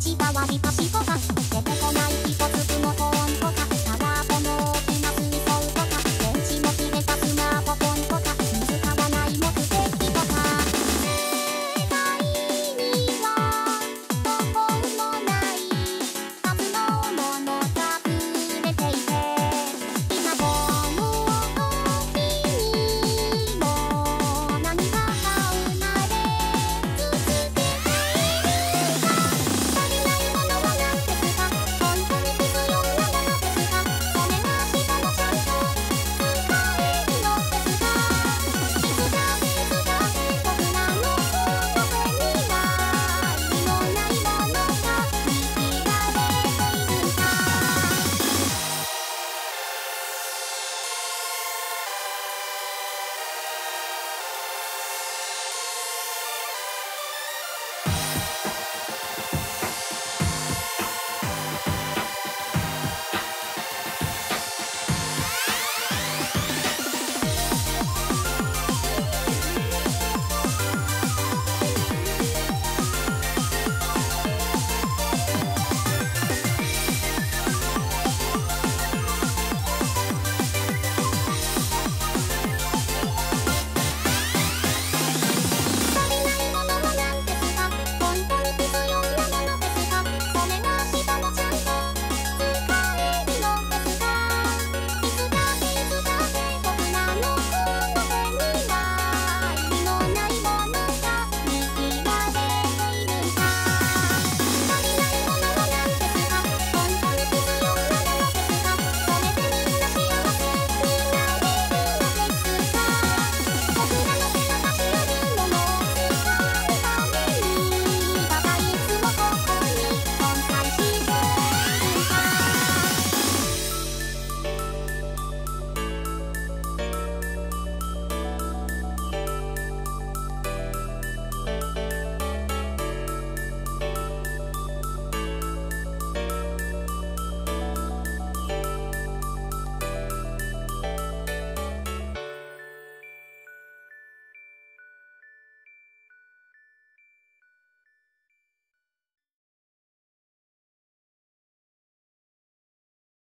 落ちたわびかしこ出てこない